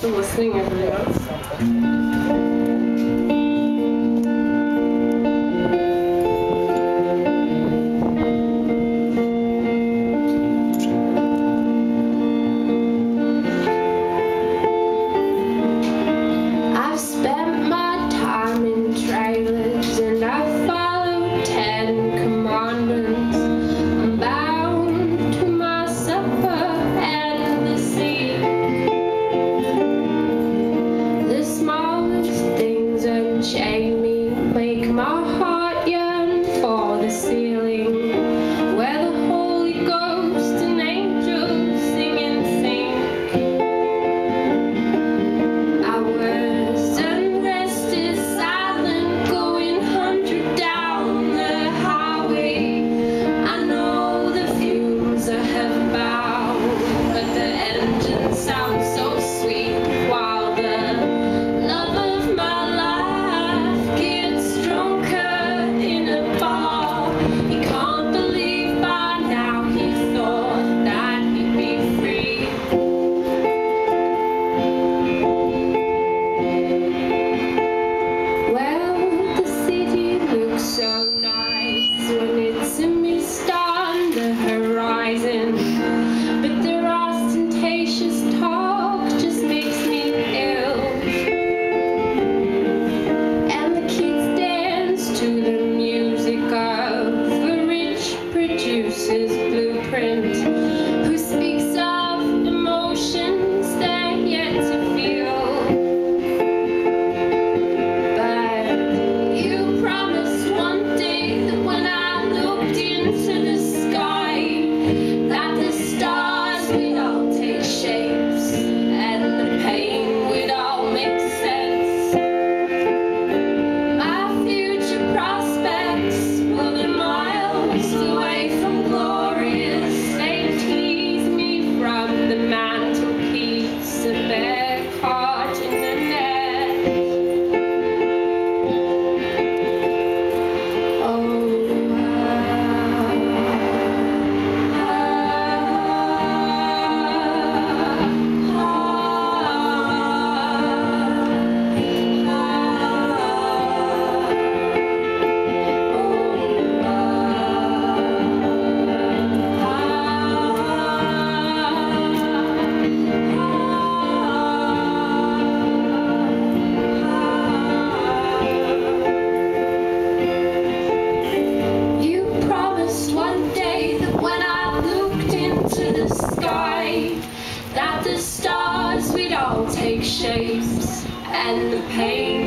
Thanks for listening, everyone. you. in. shapes and the pain.